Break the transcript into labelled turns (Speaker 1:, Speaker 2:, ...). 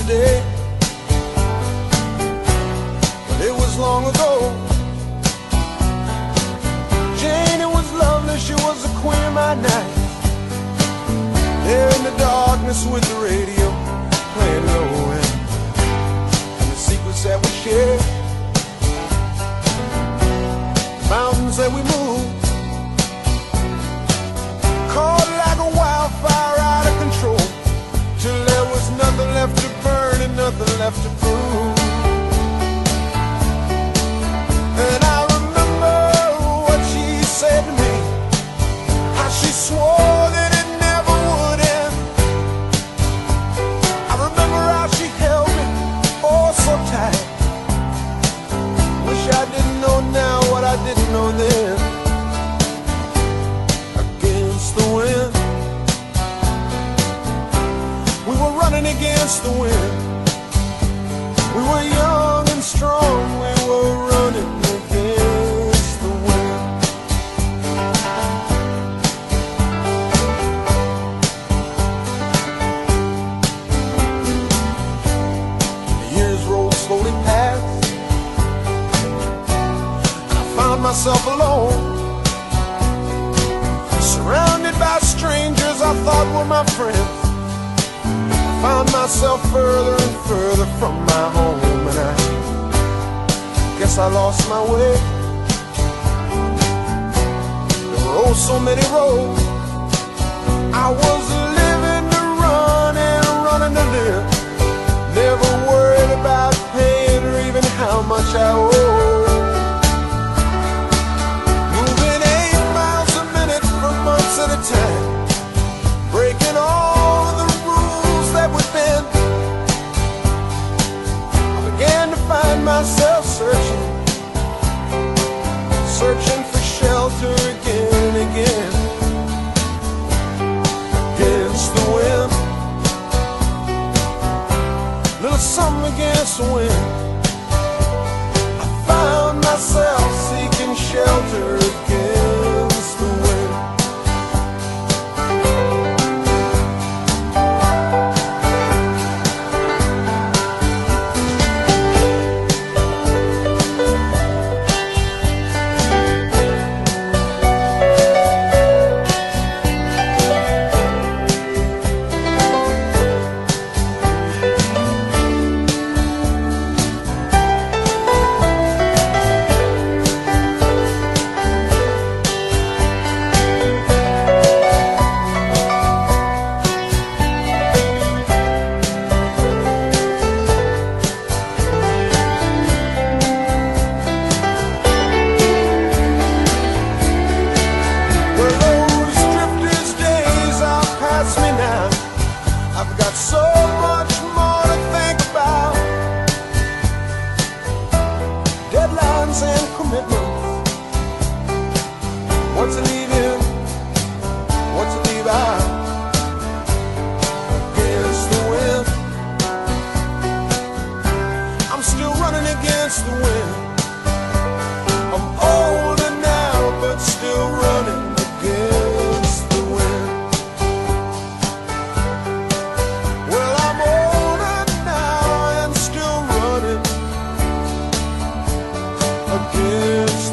Speaker 1: today. But it was long ago. Jane, it was lovely, she was the queen my night. There in the darkness with the radio playing low against the wind. We were young and strong. We were running against the wind. The years rolled slowly past. and I found myself alone. Surrounded by strangers I thought were my friends. I found myself further and further from my home, and I guess I lost my way. There were oh so many roads. I was living to run and running to live. Never worried about paying or even how much I owe. Myself searching. Searching for shelter again and again. Against the wind. Little something against the wind. I found myself seeking shelter Deadlines and commitments. Leave in, what now